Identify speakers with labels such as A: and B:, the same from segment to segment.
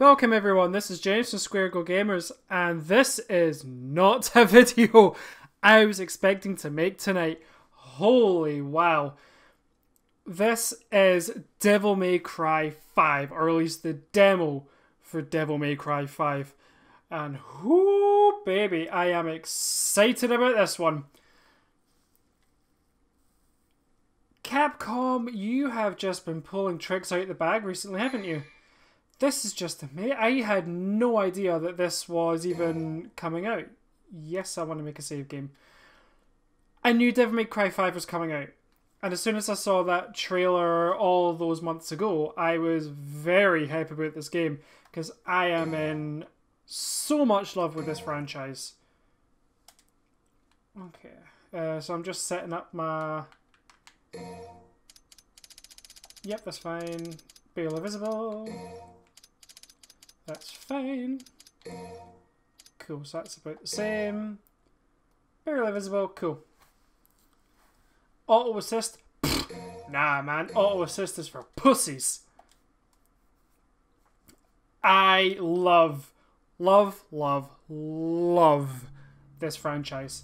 A: Welcome everyone, this is James from Square Go Gamers, and this is not a video I was expecting to make tonight. Holy wow. This is Devil May Cry 5, or at least the demo for Devil May Cry 5. And whoo baby, I am excited about this one. Capcom, you have just been pulling tricks out the bag recently, haven't you? This is just amazing. I had no idea that this was even coming out. Yes, I want to make a save game. I knew Devil May Cry 5 was coming out. And as soon as I saw that trailer all those months ago, I was very happy about this game because I am in so much love with this franchise. Okay, uh, so I'm just setting up my. Yep, that's fine. Barely visible. That's fine. Cool, so that's about the same. Barely visible, cool. Auto assist? nah, man. Auto assist is for pussies. I love, love, love, love this franchise.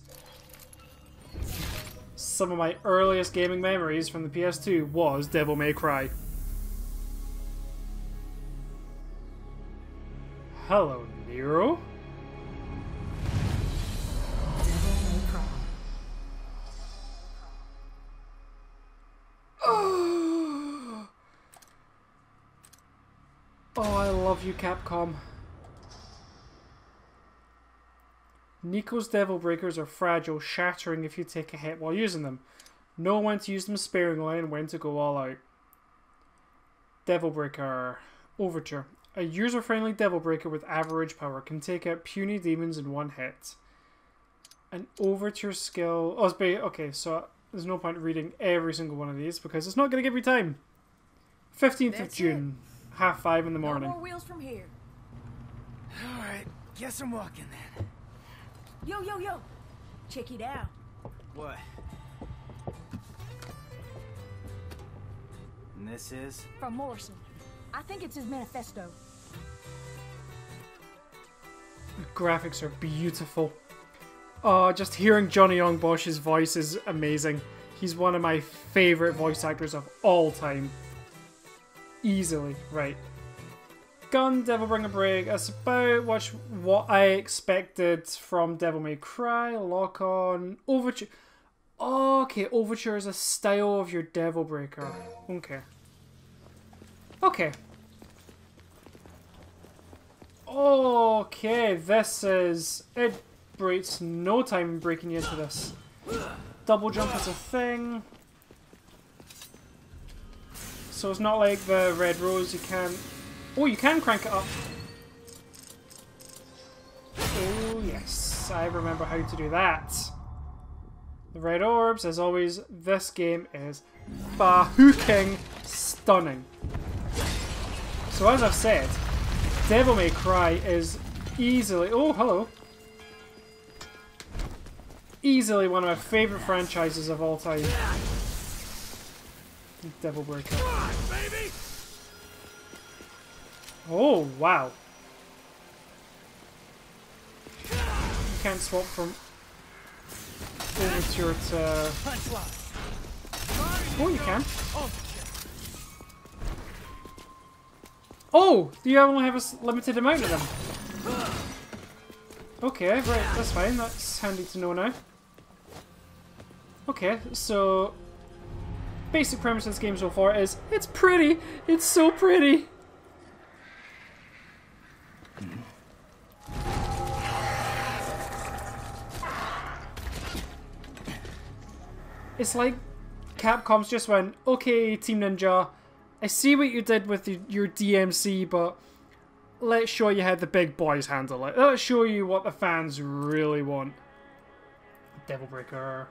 A: Some of my earliest gaming memories from the PS2 was Devil May Cry. Hello, Nero. Oh, I love you, Capcom. Nico's Devil Breakers are fragile, shattering if you take a hit while using them. Know when to use them sparingly and when to go all out. Devil Breaker Overture. A user-friendly Devil Breaker with average power can take out puny demons in one hit. An Overture skill... Oh, it's okay, so there's no point reading every single one of these because it's not going to give you time. 15th That's of June, it. half five in the morning.
B: No more wheels from here.
C: Alright, guess I'm walking then.
B: Yo, yo, yo! Check it out.
C: What? And this is?
B: From Morrison. I think it's his manifesto.
A: Graphics are beautiful. Oh, just hearing Johnny Yong Bosch's voice is amazing. He's one of my favourite voice actors of all time. Easily, right. Gun, Devil Bring a Break. That's about what, what I expected from Devil May Cry. Lock on. Overture. okay, Overture is a style of your Devil Breaker. Okay. Okay. Okay, this is... It breaks no time breaking you into this. Double jump is a thing. So it's not like the Red Rose, you can... Oh, you can crank it up. Oh, yes. I remember how to do that. The Red Orbs, as always, this game is bahooking stunning. So as I've said, Devil May Cry is easily... Oh, hello. Easily one of my favourite franchises of all time. Devil Breaker. Oh, wow. You can't swap from Overture to... Uh, oh, you can. Oh! Do you only have a limited amount of them? Okay, right, that's fine. That's handy to know now. Okay, so... Basic premise of this game so far is, it's pretty! It's so pretty! It's like Capcom's just went, okay, Team Ninja, I see what you did with your DMC, but let's show you how the big boys handle it. Let's show you what the fans really want. Devil Breaker.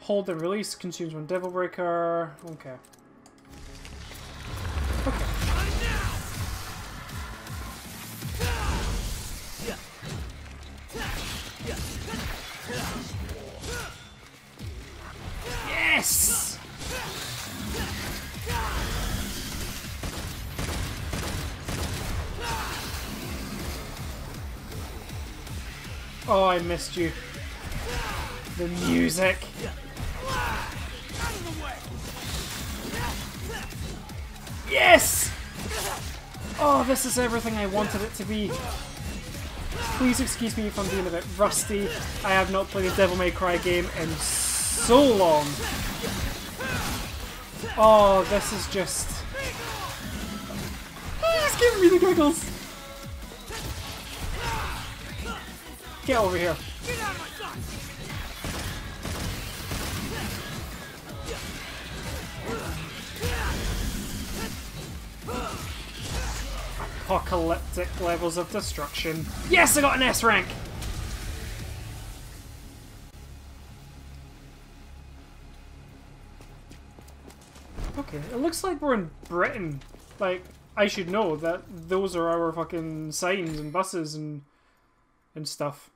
A: Hold and release consumes one Devil Breaker. Okay. Oh, I missed you. The music. Yes! Oh, this is everything I wanted it to be. Please excuse me if I'm being a bit rusty. I have not played a Devil May Cry game in so long. Oh, this is just... He's giving me the giggles! Get over here. Get out of my Apocalyptic levels of destruction. Yes, I got an S rank! Okay, it looks like we're in Britain. Like, I should know that those are our fucking signs and buses and and stuff.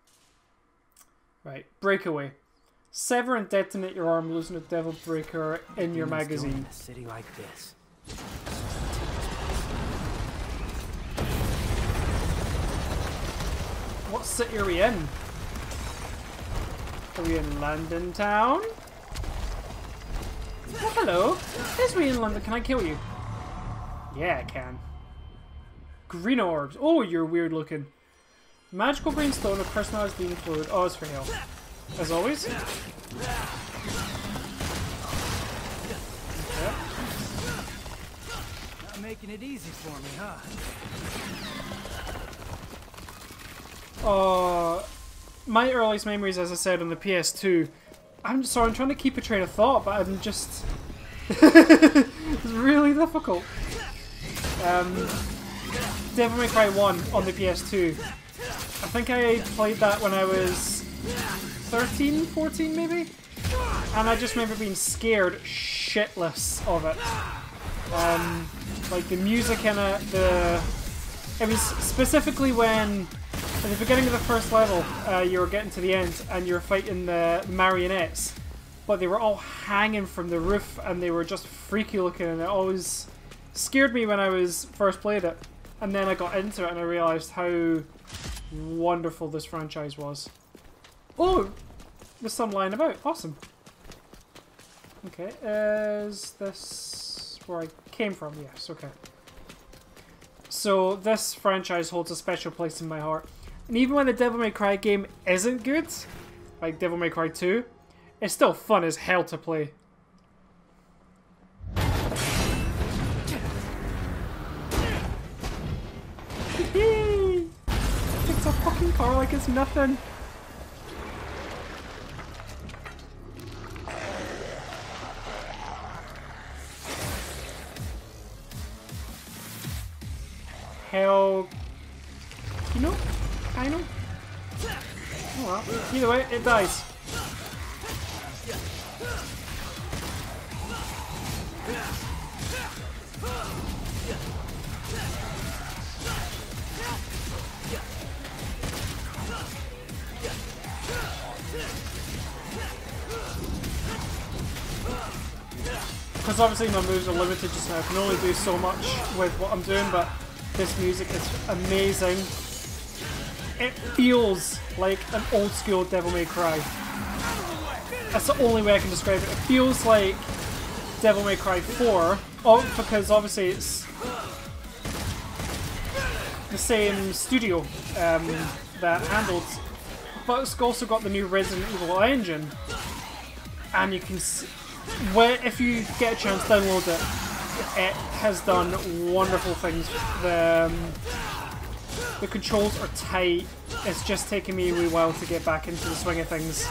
A: Right, breakaway. Sever and detonate your arm, losing a devil breaker in your magazine.
C: In a city like this.
A: What city are we in? Are we in London town? Oh, hello. Is we in London? Can I kill you? Yeah, I can. Green orbs. Oh, you're weird looking. Magical green stone, a personalized being fluid. Oh, it's for heal. As always.
C: Not making it easy for me, huh?
A: Uh, my earliest memories, as I said, on the PS2. I'm sorry, I'm trying to keep a train of thought, but I'm just. it's really difficult. Um, Devil May Cry 1 on the PS2. I think I played that when I was 13, 14 maybe? And I just remember being scared shitless of it. Um, like the music in it, the. It was specifically when at the beginning of the first level, uh, you were getting to the end and you were fighting the marionettes, but they were all hanging from the roof and they were just freaky looking, and it always scared me when I was first played it. And then I got into it and I realised how wonderful this franchise was. Oh, there's some lying about. Awesome. Okay, is this where I came from? Yes. Okay. So this franchise holds a special place in my heart. And even when the Devil May Cry game isn't good, like Devil May Cry 2, it's still fun as hell to play. Car like it's nothing. Hell you know? I know. Oh well. Either way, it dies. Because obviously my moves are limited just now. I can only do so much with what I'm doing, but this music is amazing. It feels like an old school Devil May Cry. That's the only way I can describe it. It feels like Devil May Cry 4, oh, because obviously it's the same studio um, that handled, but it's also got the new Resident Evil engine, and you can, s where if you get a chance, download it. It has done wonderful things. The um, the controls are tight. It's just taking me a wee while to get back into the swing of things.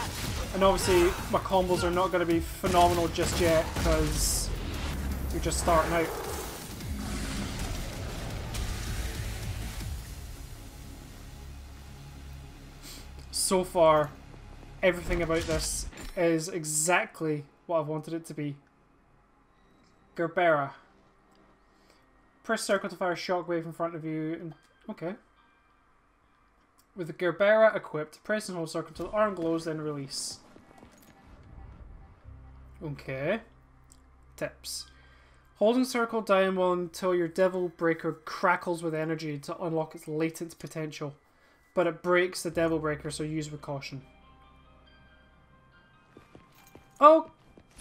A: And obviously, my combos are not going to be phenomenal just yet because we're just starting out. So far, everything about this is exactly what I've wanted it to be. Gerbera. Press circle to fire a shockwave in front of you. And, okay. With the Gerbera equipped, press and hold circle until the arm glows, then release. Okay. Tips. Holding circle down while until your Devil Breaker crackles with energy to unlock its latent potential. but it breaks the Devil Breaker, so use with caution.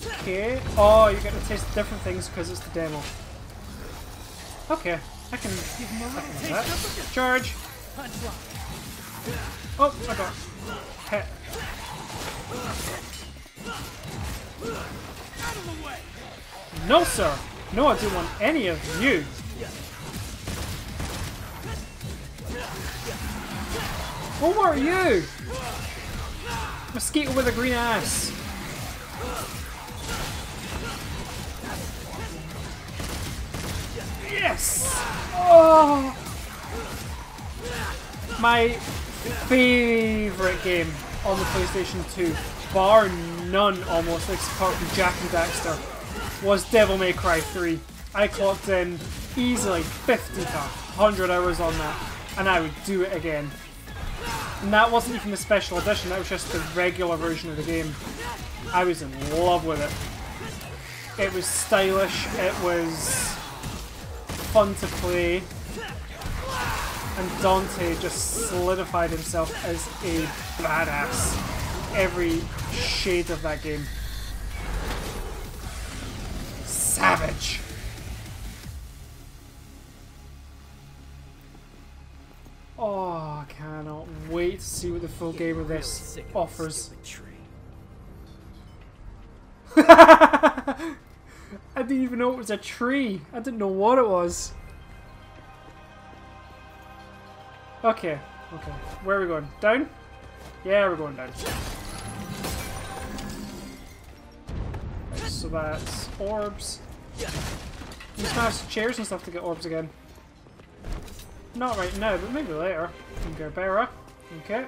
A: Okay. Oh, you're going to taste different things because it's the demo. Okay, I can, I can that. Charge! Oh, I got hit. No, sir! No, I don't want any of you! Who are you? Mosquito with a green ass. Yes! Oh! My favorite game on the PlayStation 2, bar none almost, apart from Jak and Daxter, was Devil May Cry 3. I clocked in easily 50 to 100 hours on that, and I would do it again. And that wasn't even the special edition, that was just the regular version of the game. I was in love with it. It was stylish, it was fun to play, and Dante just solidified himself as a badass. Every shade of that game. Savage! Oh, I cannot wait to see what the full game of this offers. I didn't even know it was a tree. I didn't know what it was. Okay, okay. Where are we going? Down? Yeah, we're going down. So that's orbs. You smash chairs and stuff to get orbs again. Not right now, but maybe later. Gerbera. Okay.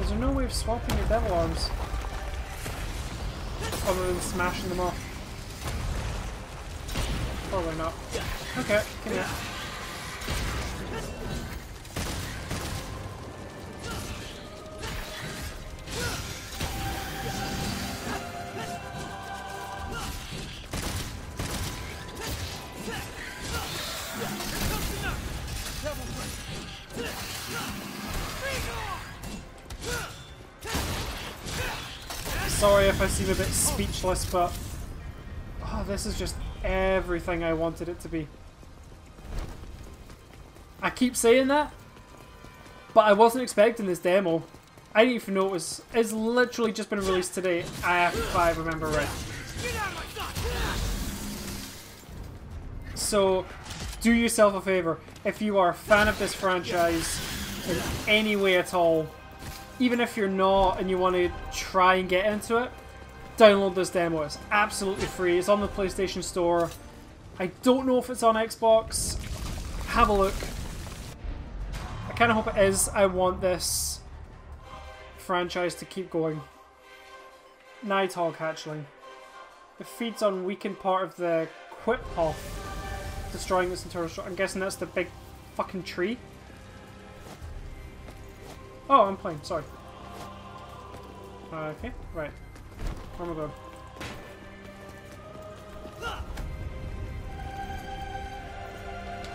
A: Is there no way of swapping your devil arms? Other than smashing them off. Oh, Probably not. Okay, come here. Seem a bit speechless, but oh, this is just everything I wanted it to be. I keep saying that, but I wasn't expecting this demo. I didn't even know it was. It's literally just been released today, if I remember right. So, do yourself a favor. If you are a fan of this franchise in any way at all, even if you're not and you want to try and get into it, download this demo. It's absolutely free. It's on the PlayStation Store. I don't know if it's on Xbox. Have a look. I kind of hope it is. I want this franchise to keep going. Nidhogg hatchling. It feeds on weakened part of the Qliphoth, destroying this entire I'm guessing that's the big fucking tree. Oh, I'm playing, sorry. Okay, right. Am I going?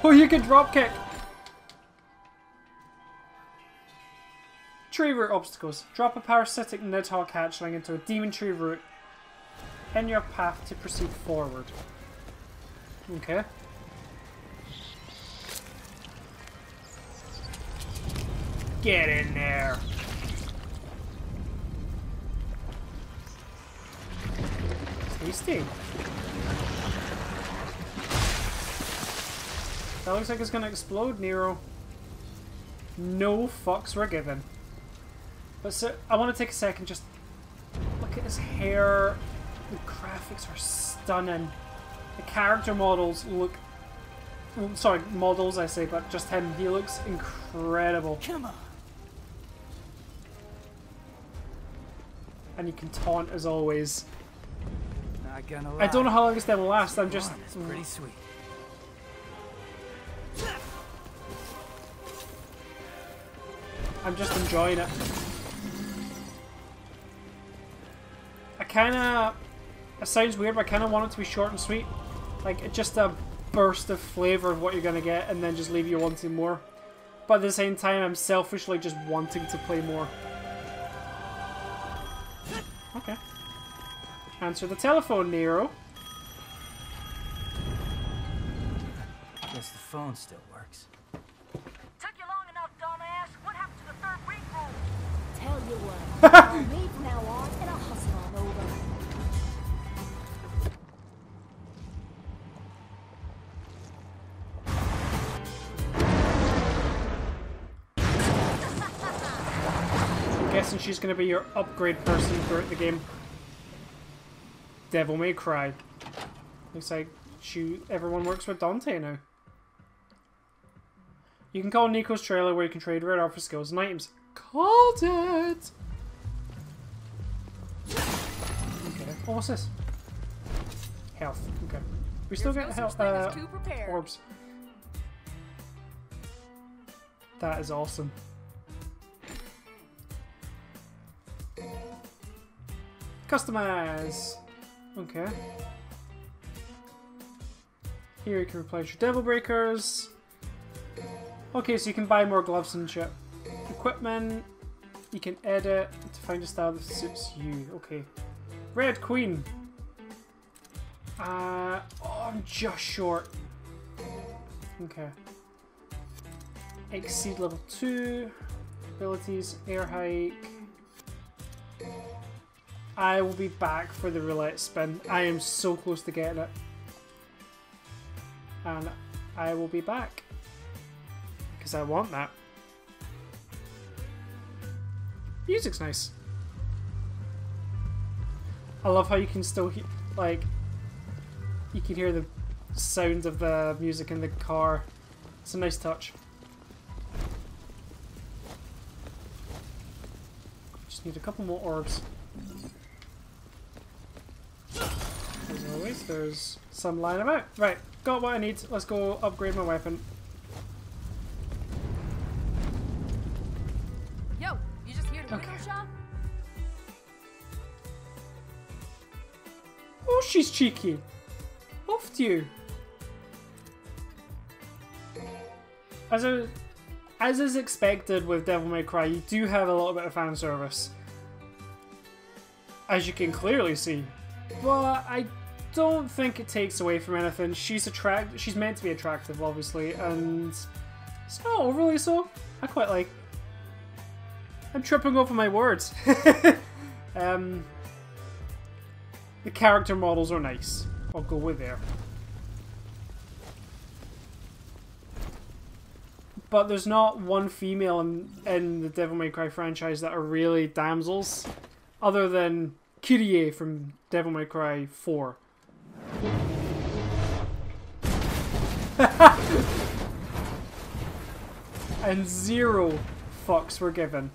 A: Oh, you can drop kick! Tree root obstacles. Drop a parasitic Nidhogg hatchling into a demon tree root in your path to proceed forward. Okay. Get in there. Tasty. That looks like it's gonna explode, Nero. No fucks were given. But so, I want to take a second, just look at his hair. The graphics are stunning. The character models look mm, sorry, models I say, but just him. He looks incredible.
C: Come on.
A: and you can taunt as always.
C: Not gonna lie.
A: I don't know how long this demo lasts. I'm just.
C: It's pretty sweet.
A: I'm just enjoying it. I kind of. It sounds weird, but I kind of want it to be short and sweet. Like, just a burst of flavor of what you're gonna get, and then just leave you wanting more. But at the same time, I'm selfishly just wanting to play more. Okay. Answer the telephone, Nero.
C: Guess the phone still works.
B: Took you long enough, dumbass. What happened to the third week rule? Tell you what. I'll leave from now on, and I'll hustle on over.
A: I'm guessing she's going to be your upgrade person throughout the game. Devil May Cry. Looks like she, everyone works with Dante now. You can call Nico's trailer where you can trade red art for skills and items. Called it! Okay. Oh, what's this? Health. Okay. We still
B: There's
A: get
B: no
A: health, uh,
B: prepared.
A: orbs. That is awesome. Customize. Okay. Here you can replace your devil breakers. Okay, so you can buy more gloves and shit. Equipment. You can edit to find a style that suits you. Okay. Red Queen. Uh, oh, I'm just short. Okay. Exceed level 2. Abilities, air hike. I will be back for the roulette spin. I am so close to getting it. And I will be back. Because I want that. Music's nice. I love how you can still hear, like, you can hear the sound of the music in the car. It's a nice touch. Just need a couple more orbs. Always, there's some lying about. Right, got what I need. Let's go upgrade my weapon.
B: Yo, you just here to
A: Okay.
B: window shop?
A: Oh, she's cheeky. Off to you. As a, as is expected with Devil May Cry, you do have a little bit of fan service, as you can clearly see. But I don't think it takes away from anything. She's attract. She's meant to be attractive, obviously, and it's not overly so. I quite like. I'm tripping over my words. um, the character models are nice. I'll go with there. But there's not one female in, in the Devil May Cry franchise that are really damsels, other than Kyrie from Devil May Cry 4. and zero fucks were given.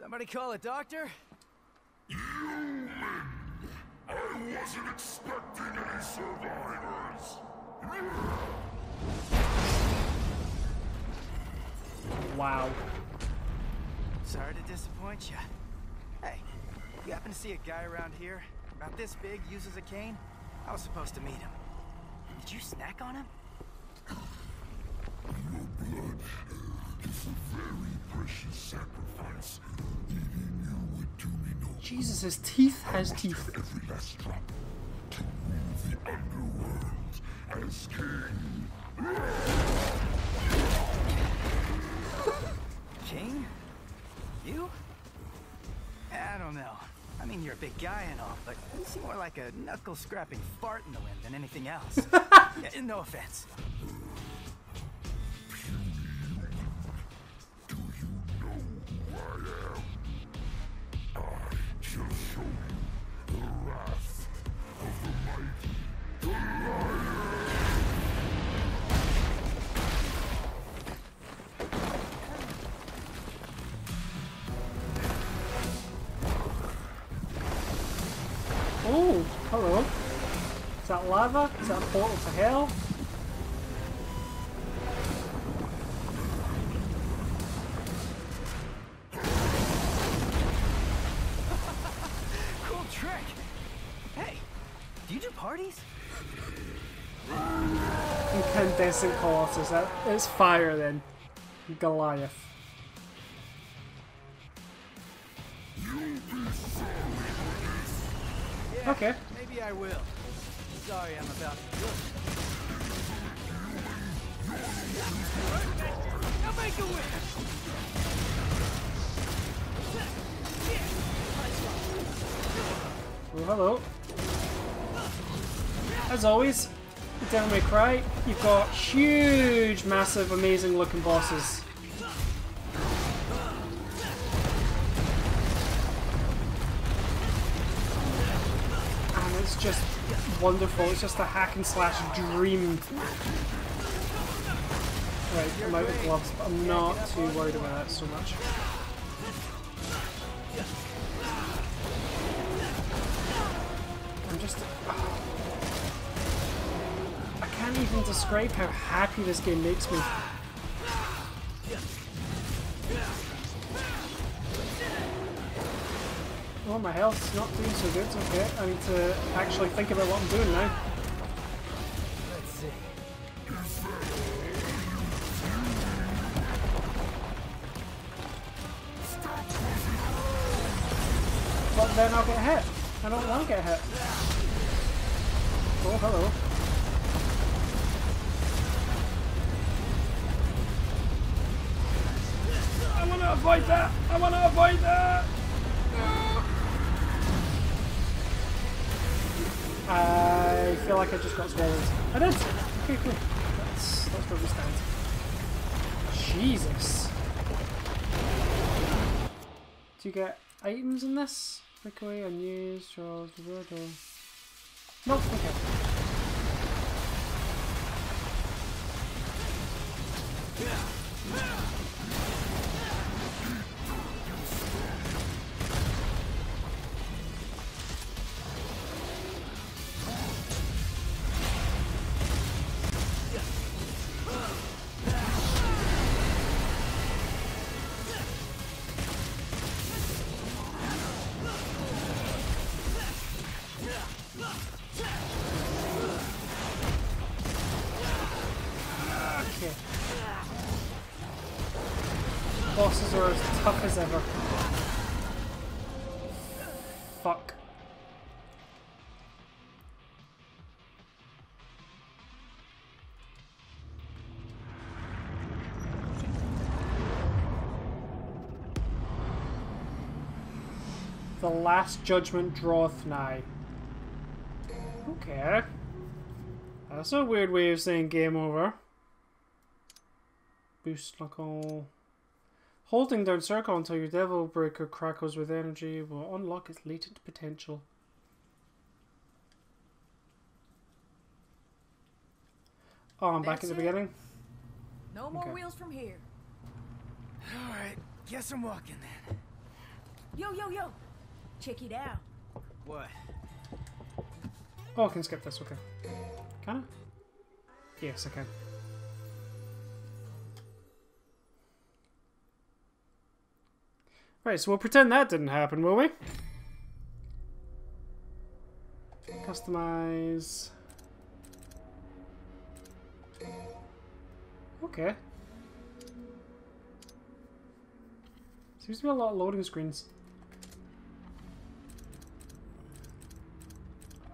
C: Somebody call a doctor?
D: i wasn't expecting any survivors.
A: Wow.
C: Sorry to disappoint you. Hey, you happen to see a guy around here? About this big, uses a cane? I was supposed to meet him. Did you snack on him?
D: Your blood is a very precious sacrifice. Eating you would do me no.
A: Jesus, his teeth has teeth.
D: Every last drop to rule the underworld as king.
C: King? You? Know. I mean, you're a big guy and all, but you seem more like a knuckle-scrapping fart in the wind than anything else. Yeah, no offense.
A: Hell?
C: Cool trick. Hey, do you do parties?
A: Incandescent Colossus. That is fire then. Goliath. Okay.
C: Maybe I will. Sorry, I'm about to.
A: Oh, hello. As always, Devil May Cry, you've got huge, massive, amazing looking bosses. And it's just wonderful. It's just a hack and slash dream. Right, I'm out gloves, but I'm not too worried about that so much. I'm just. I can't even describe how happy this game makes me. Oh, my health's not doing so good. Okay, I need to actually think about what I'm doing now. Don't want to get hit. Oh, hello. I want to avoid that! I want to avoid that! I feel like I just got swallowed. I did! Okay, cool. That's, that's where we stand. Jesus. Do you get items in this? Breakaway, unused, Charles, Roberto. Nope. Okay. Last judgment draweth nigh. Okay. That's a weird way of saying game over. Boost knuckle. Holding down circle until your devil breaker crackles with energy will unlock its latent potential. Oh, I'm back at
E: That's
A: the
E: it?
A: beginning.
E: No more
A: Okay.
E: wheels from here.
C: Alright, guess I'm walking then.
E: Yo, yo, yo. Check it out.
C: What?
A: Oh, I can skip this, okay. Can I? Yes, I can. Right, so we'll pretend that didn't happen, will we? Customize. Okay. Seems to be a lot of loading screens.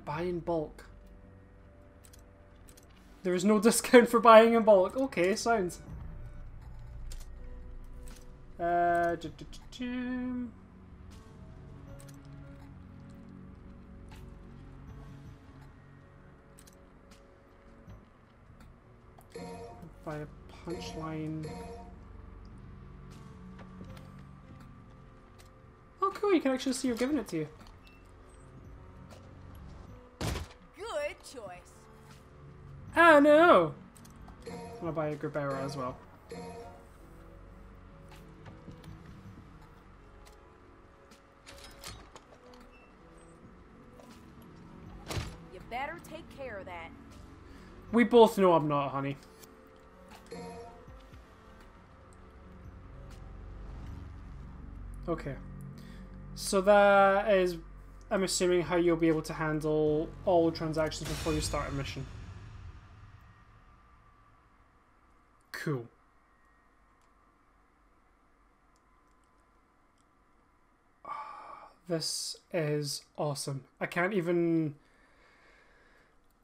A: Buy in bulk. There is no discount for buying in bulk. Okay, sounds. Uh, du- du- du. Buy a punchline. Oh, cool! You can actually see you're giving it to you. No! I'm gonna buy a Gerbera as well.
E: You better take care of that.
A: We both know I'm not, honey. Okay. So that is, I'm assuming, how you'll be able to handle all transactions before you start a mission. Cool. This is awesome. I can't even.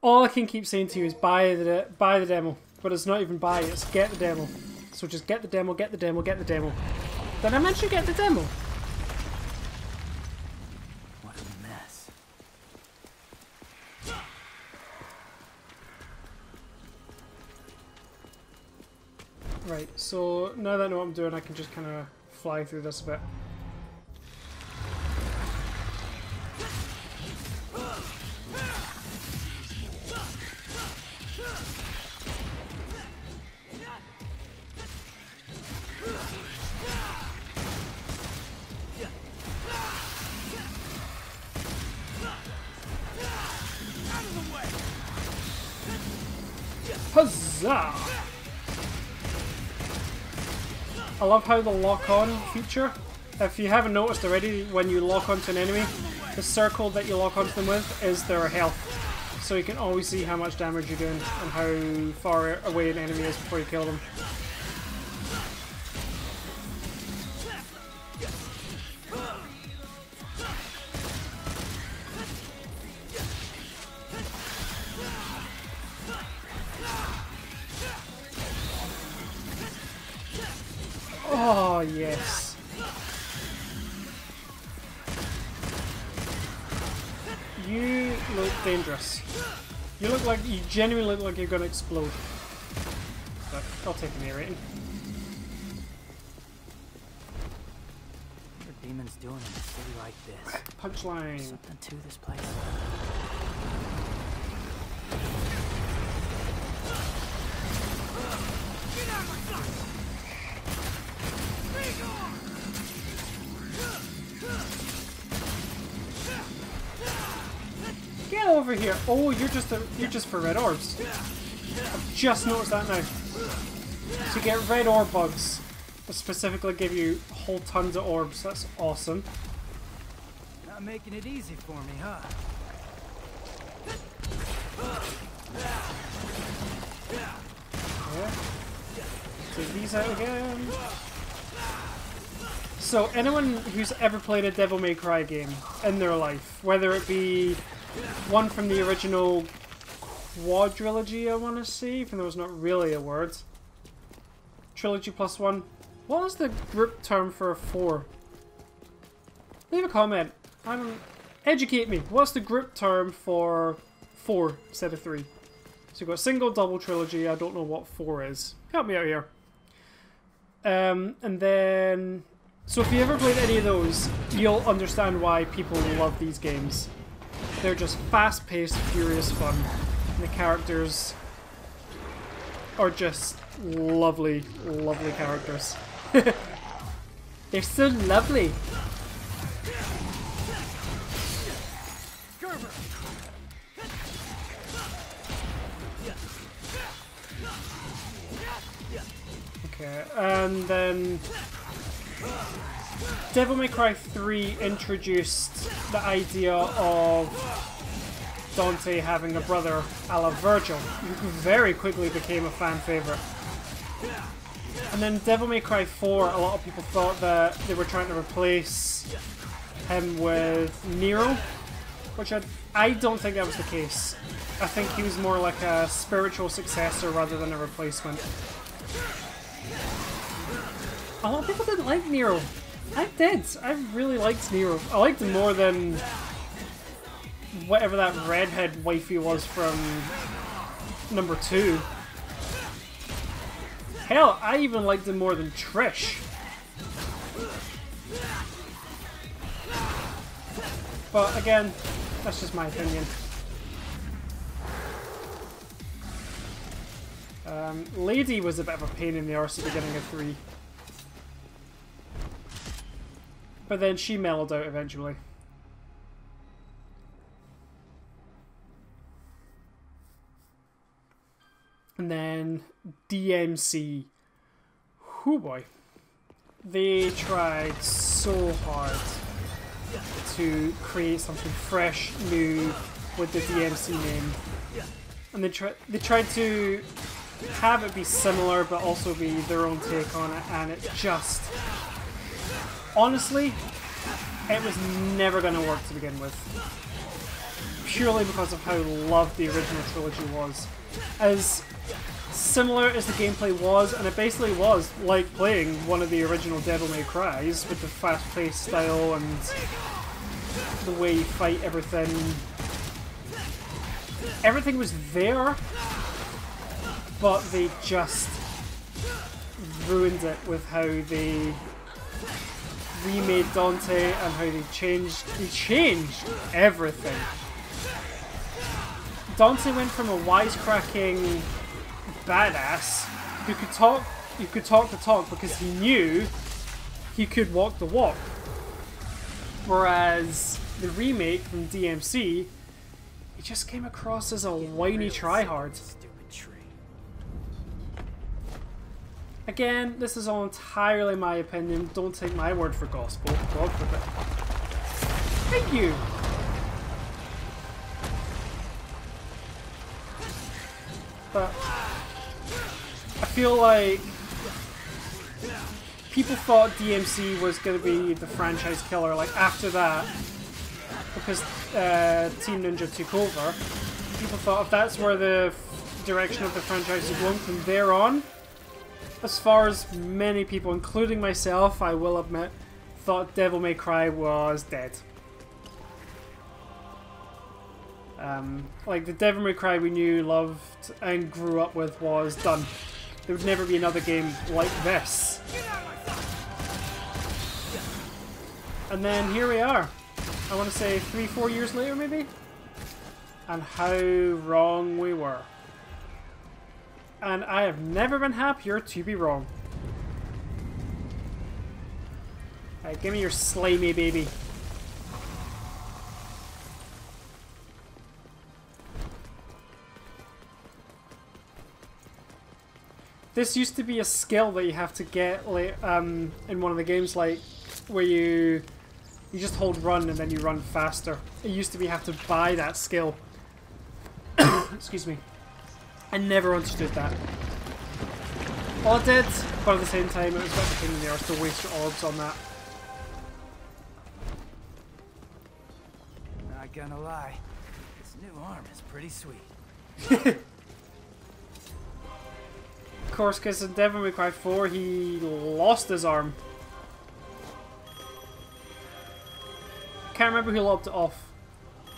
A: All I can keep saying to you is buy the buy the demo, but it's not even buy. It's get the demo. So just get the demo, get the demo, get the demo. Did I mention get the demo? So now that I know what I'm doing, I can just kind of fly through this a bit. Huzzah! I love how the lock-on feature, if you haven't noticed already, when you lock onto an enemy, the circle that you lock onto them with is their health. So you can always see how much damage you're doing and how far away an enemy is before you kill them. Genuinely look like you're gonna explode. But I'll take an A rating.
C: What are demons doing in a city like this?
A: Punchline.
C: Something to this place.
A: Here! Oh, you're just a, you're just for red orbs. I've just noticed that now. To get red orb bugs, specifically give you whole tons of orbs. That's awesome.
C: Not making it easy for me, huh?
A: Yeah. Take these out again. So, anyone who's ever played a Devil May Cry game in their life, whether it be one from the original quadrilogy, I want to see, even though it's not really a word. Trilogy plus one. What is the group term for a four? Leave a comment. I don't. Educate me. What's the group term for four instead of three? So you've got single, double trilogy. I don't know what four is. Help me out here. Um, and then, so if you ever played any of those, you'll understand why people love these games. They're just fast-paced, furious fun. And the characters are just lovely, lovely characters. They're so lovely. Okay, and then Devil May Cry 3 introduced the idea of Dante having a brother a la Vergil, who very quickly became a fan favorite. And then Devil May Cry 4, a lot of people thought that they were trying to replace him with Nero, which I, I don't think that was the case. I think he was more like a spiritual successor rather than a replacement. A lot of people didn't like Nero. I did. I really liked Nero. I liked him more than whatever that redhead wifey was from number two. Hell, I even liked him more than Trish. But again, that's just my opinion. Um, Lady was a bit of a pain in the arse at the beginning of 3. But then she mellowed out eventually. And then DMC. Whoo boy. They tried so hard to create something fresh, new with the DMC name. And they tried they tried to have it be similar but also be their own take on it, and it just. Honestly, it was never going to work to begin with. Purely because of how loved the original trilogy was. As similar as the gameplay was, and it basically was like playing one of the original Devil May Cries with the fast paced style and the way you fight everything. Everything was there, but they just ruined it with how they remade Dante and how they changed they changed everything. Dante went from a wisecracking badass who could talk you could talk the talk because he knew he could walk the walk. Whereas the remake from DMC, he just came across as a whiny tryhard. Again, this is all entirely my opinion. Don't take my word for gospel. God forbid. Thank you. But I feel like people thought DMC was going to be the franchise killer. Like after that, because uh, Team Ninja took over, people thought if that's where the direction of the franchise is going from there on, as far as many people, including myself, I will admit, thought Devil May Cry was dead. Um, like the Devil May Cry we knew, loved, and grew up with was done. There would never be another game like this. And then here we are. I want to say three, four years later, maybe? And how wrong we were. And I have never been happier to be wrong. Alright, give me your slimy baby. This used to be a skill that you have to get like um, in one of the games, like where you you just hold run and then you run faster. It used to be you have to buy that skill. Excuse me. I never understood that. It did, but at the same time, it was of a pain in the arse to waste your orbs on that.
C: Not gonna lie, this new arm is pretty sweet.
A: Of course, because in Devil May Cry 4, he lost his arm. Can't remember who lopped it off.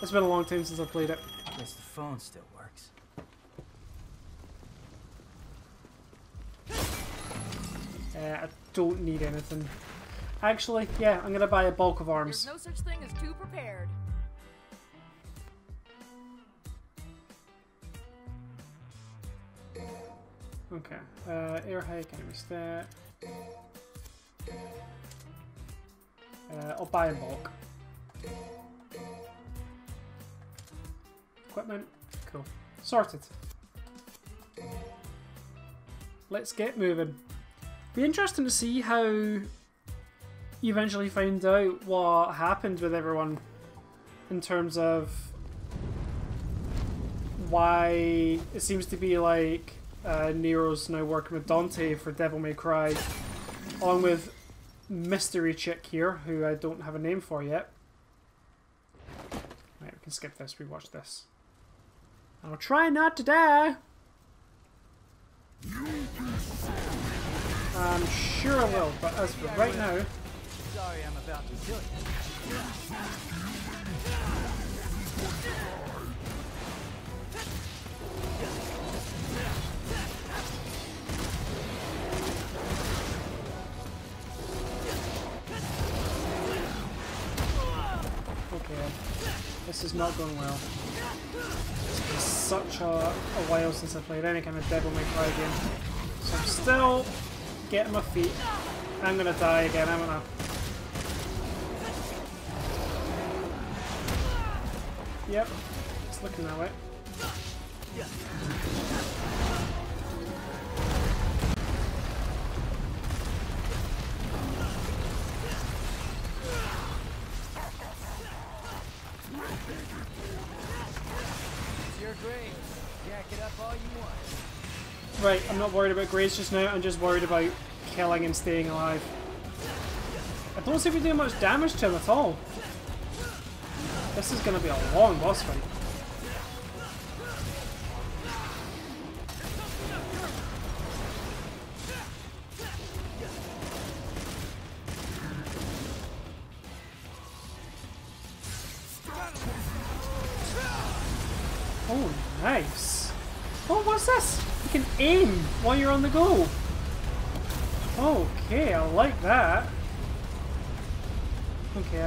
A: It's been a long time since I played it.
C: Guess the phone still works.
A: Uh, I don't need anything. Actually, yeah, I'm gonna buy a bulk of arms.
E: There's no such thing as too prepared.
A: Okay. Uh, air hike, enemy stat. Uh, I'll buy in bulk. Equipment. Cool. Sorted. Let's get moving. Be interesting to see how you eventually find out what happened with everyone in terms of why it seems to be like uh, Nero's now working with Dante for Devil May Cry, along with Mystery Chick here, who I don't have a name for yet. Right, we can skip this, rewatch this. I'll try not to die! I'm sure I will, but as for right now,
C: Sorry I'm about to kill you.
A: okay, this is not going well. It's been such a, a while since I played any kind of Devil May Cry game. So I'm still getting my feet. I'm gonna die again, I'm gonna. Yep, it's looking that way. Worried about Grace just now, I'm just worried about killing and staying alive. I don't seem to be doing much damage to him at all. This is going to be a long boss fight.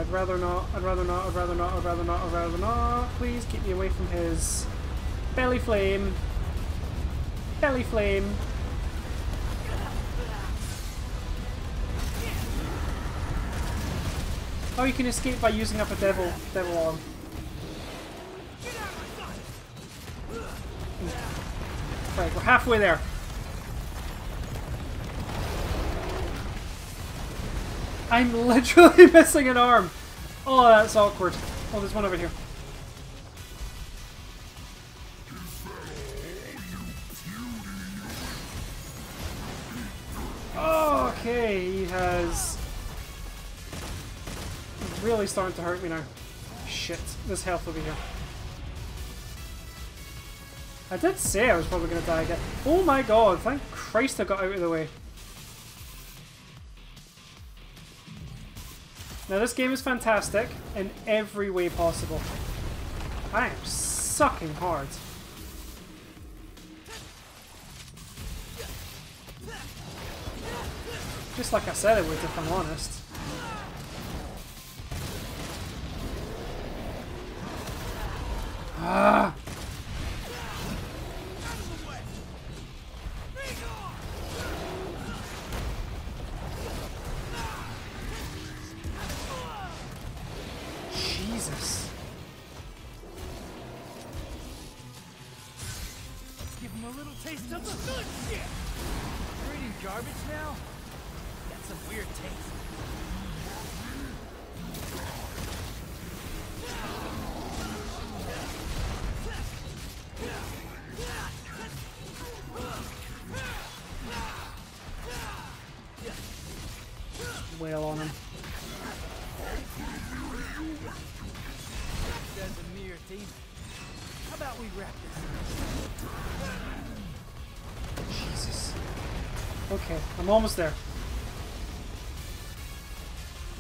A: I'd rather not, I'd rather not, I'd rather not, I'd rather not, I'd rather not. Please keep me away from his belly flame. Belly flame. Oh, you can escape by using up a devil, devil arm. Right, we're halfway there. I'm literally missing an arm. Oh, uh, that's awkward. Oh, there's one over here. Okay, he has... Really starting to hurt me now. Shit, this health over here. I did say I was probably going to die again. Oh my god, thank Christ I got out of the way. Now this game is fantastic in every way possible. I am sucking hard. Just like I said it would if I'm honest. Ah!
C: You're eating garbage now? That's a weird taste.
A: Wail on him. Okay, I'm almost there.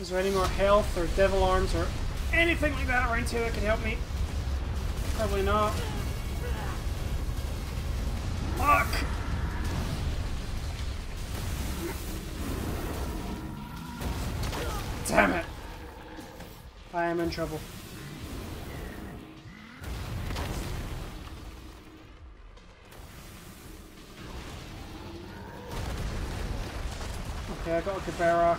A: Is there any more health or devil arms or anything like that around here that can help me? Probably not. Fuck! Damn it! I am in trouble. Okay, I got a Gerbera.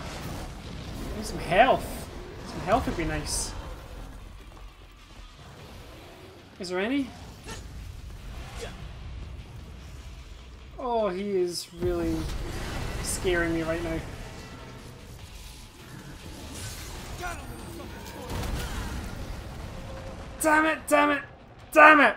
A: Need some health. Some health would be nice. Is there any? Oh, he is really scaring me right now. Damn it, damn it, damn it!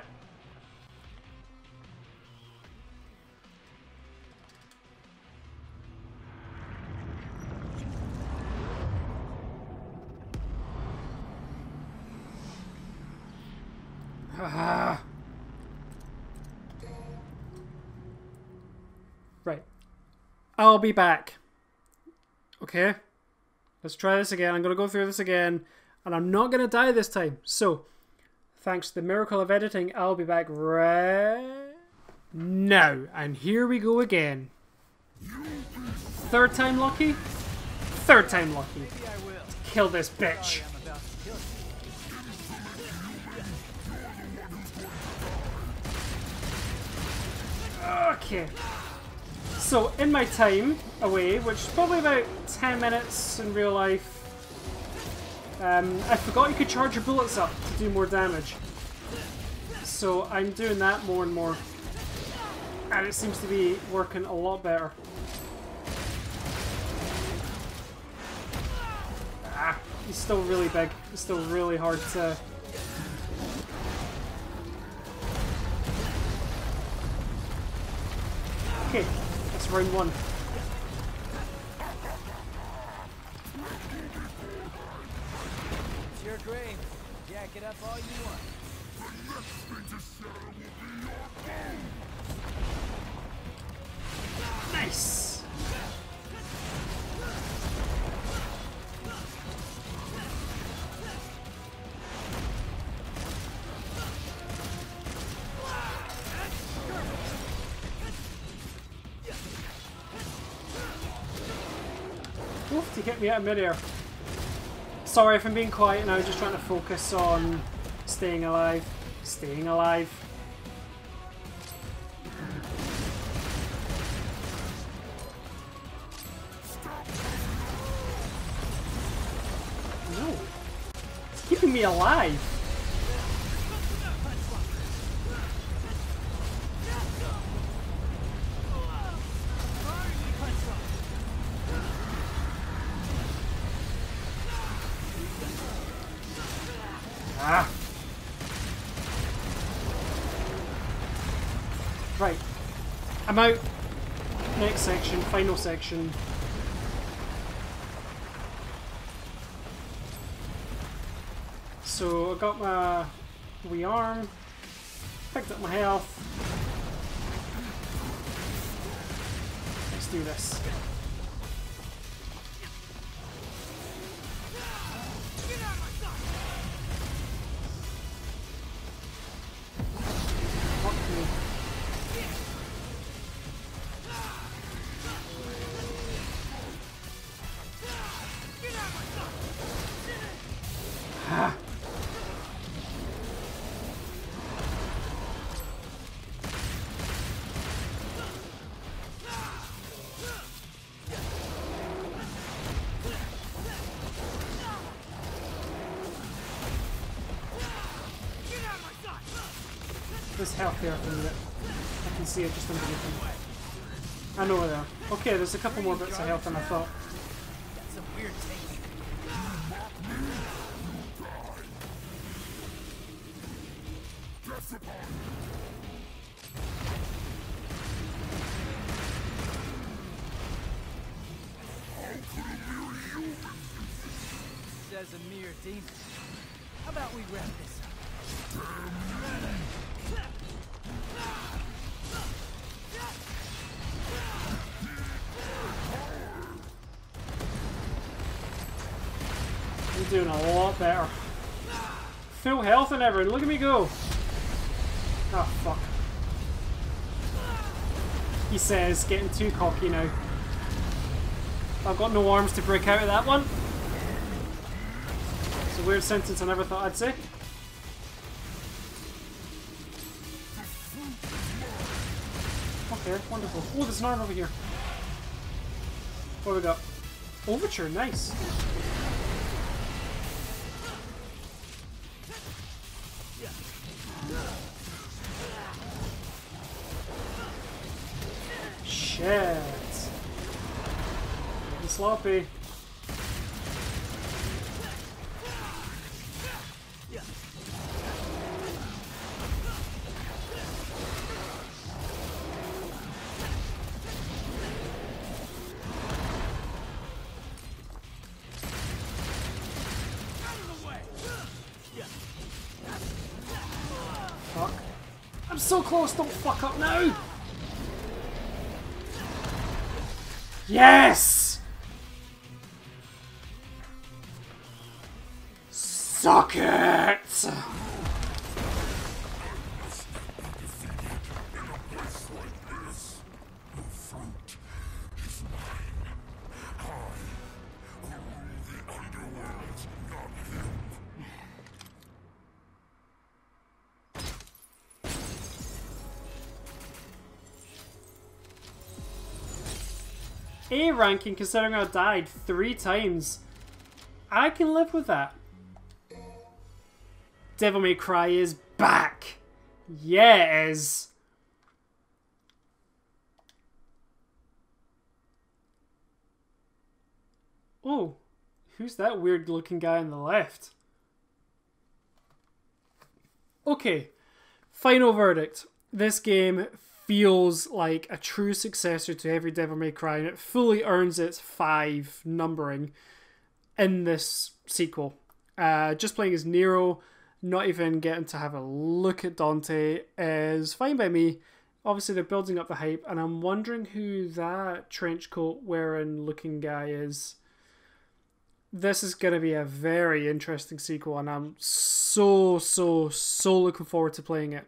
A: I'll be back. Okay? Let's try this again. I'm going to go through this again. And I'm not going to die this time. So, thanks to the miracle of editing, I'll be back right now. And here we go again. Third time lucky? Third time lucky. Kill this bitch. Okay. So, in my time away, which is probably about 10 minutes in real life, um, I forgot you could charge your bullets up to do more damage. So, I'm doing that more and more. And it seems to be working a lot better. Ah, he's still really big. He's still really hard to... round one.
C: It's your grave. Jack it up all you want.
A: Nice! Oof, to get me out of midair. Sorry if I'm being quiet now, just trying to focus on staying alive. Staying alive. No. It's keeping me alive. I'm out. Next section, final section. So I got my wee arm, picked up my health. Let's do this. There's health there for a minute. I can see it just underneath me. I know where they are. Okay, there's a couple more bits of health than I thought. Health and. Look at me go. Oh, fuck. He says, getting too cocky now. I've got no arms to break out of that one. It's a weird sentence I never thought I'd say. Okay, wonderful. Oh, there's an arm over here. What do we got? Overture, nice. Sloppy. I'm so close, don't fuck up now! Yes! A ranking considering I died three times. I can live with that. Devil May Cry is back. Is. Oh, who's that weird looking guy on the left? Okay, final verdict. This game feels like a true successor to every Devil May Cry, and it fully earns its five numbering in this sequel. Uh, just playing as Nero, not even getting to have a look at Dante is fine by me. Obviously, they're building up the hype, and I'm wondering who that trench coat wearing looking guy is. This is going to be a very interesting sequel, and I'm so, so, so looking forward to playing it.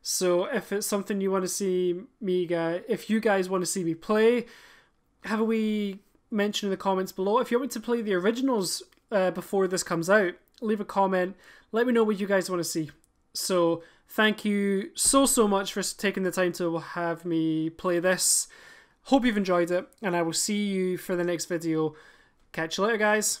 A: So, if it's something you want to see me, guy, if you guys want to see me play, have a wee mention in the comments below. If you want me to play the originals uh, before this comes out, leave a comment. Let me know what you guys want to see. So, thank you so, so much for taking the time to have me play this. Hope you've enjoyed it, and I will see you for the next video. Catch you later, guys.